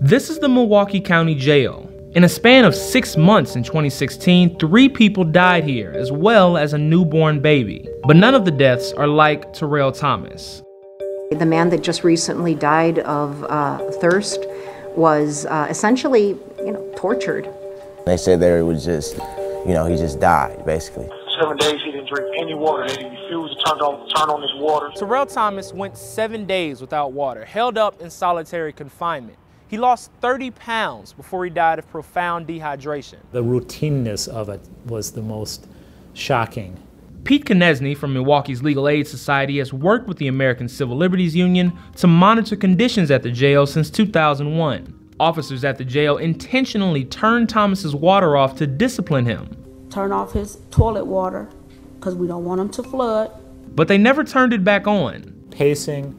This is the Milwaukee County Jail. In a span of six months in 2016, three people died here, as well as a newborn baby. But none of the deaths are like Terrill Thomas. The man that just recently died of uh, thirst was uh, essentially, you know, tortured. They said there it was just, you know, he just died, basically. Seven days he didn't drink any water. He refused to turn on, turn on his water. Terrill Thomas went seven days without water, held up in solitary confinement. He lost 30 pounds before he died of profound dehydration. The routineness of it was the most shocking. Pete Koneazny from Milwaukee's Legal Aid Society has worked with the American Civil Liberties Union to monitor conditions at the jail since 2001. Officers at the jail intentionally turned Thomas's water off to discipline him. Turn off his toilet water because we don't want him to flood. But they never turned it back on. Pacing,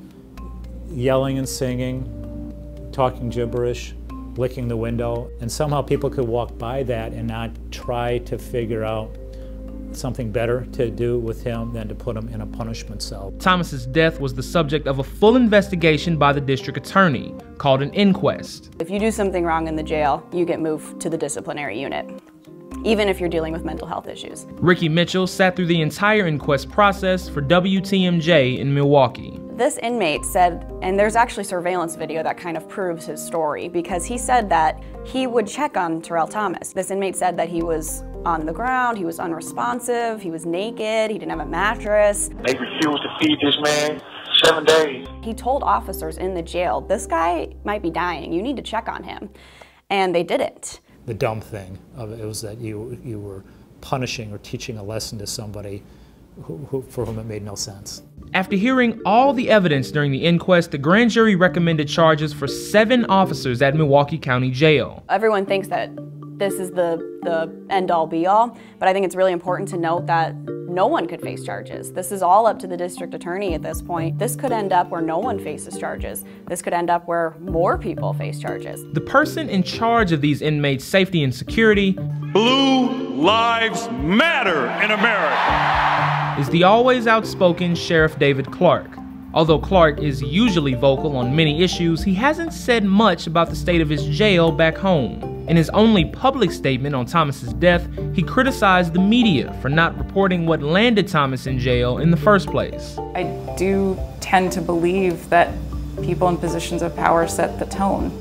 yelling and singing, talking gibberish, licking the window, and somehow people could walk by that and not try to figure out something better to do with him than to put him in a punishment cell. Thomas's death was the subject of a full investigation by the district attorney called an inquest. If you do something wrong in the jail, you get moved to the disciplinary unit even if you're dealing with mental health issues. Ricky Mitchell sat through the entire inquest process for WTMJ in Milwaukee. This inmate said, and there's actually surveillance video that kind of proves his story, because he said that he would check on Terrill Thomas. This inmate said that he was on the ground, he was unresponsive, he was naked, he didn't have a mattress. They refused to feed this man seven days. He told officers in the jail, this guy might be dying, you need to check on him. And they didn't. The dumb thing of it was that you, you were punishing or teaching a lesson to somebody who, who, for whom it made no sense. After hearing all the evidence during the inquest, the grand jury recommended charges for seven officers at Milwaukee County Jail. Everyone thinks that this is the, the end all be all, but I think it's really important to note that no one could face charges. This is all up to the district attorney at this point. This could end up where no one faces charges. This could end up where more people face charges. The person in charge of these inmates' safety and security Blue Lives Matter in America is the always outspoken Sheriff David Clarke. Although Clarke is usually vocal on many issues, he hasn't said much about the state of his jail back home. In his only public statement on Thomas's death, he criticized the media for not reporting what landed Thomas in jail in the first place. I do tend to believe that people in positions of power set the tone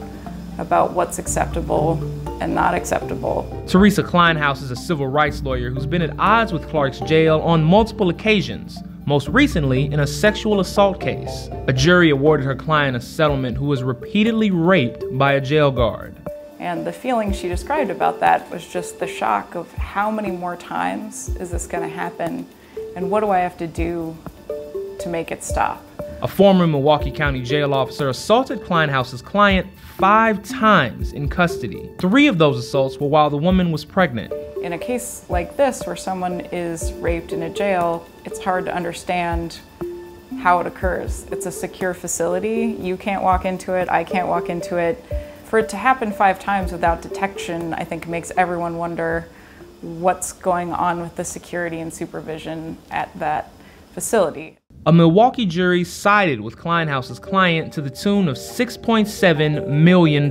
about what's acceptable and not acceptable. Teresa Kleinhaus is a civil rights lawyer who's been at odds with Clarke's jail on multiple occasions, most recently in a sexual assault case. A jury awarded her client a settlement who was repeatedly raped by a jail guard. And the feeling she described about that was just the shock of how many more times is this going to happen and what do I have to do to make it stop? A former Milwaukee County jail officer assaulted Kleinhaus's client five times in custody. Three of those assaults were while the woman was pregnant. In a case like this, where someone is raped in a jail, it's hard to understand how it occurs. It's a secure facility. You can't walk into it, I can't walk into it. For it to happen five times without detection, I think makes everyone wonder what's going on with the security and supervision at that facility. A Milwaukee jury sided with Kleinhaus's client to the tune of $6.7 million.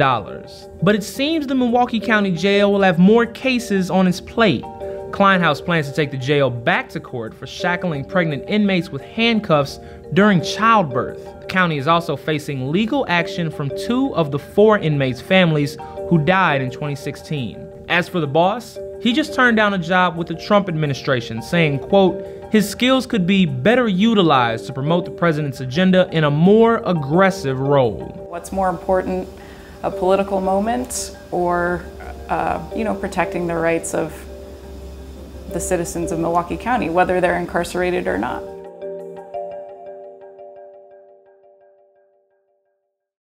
But it seems the Milwaukee County Jail will have more cases on its plate. Kleinhaus plans to take the jail back to court for shackling pregnant inmates with handcuffs during childbirth. The county is also facing legal action from two of the four inmates' families who died in 2016. As for the boss, he just turned down a job with the Trump administration, saying, quote, his skills could be better utilized to promote the president's agenda in a more aggressive role. What's more important, a political moment or, uh, you know, protecting the rights of the citizens of Milwaukee County, whether they're incarcerated or not?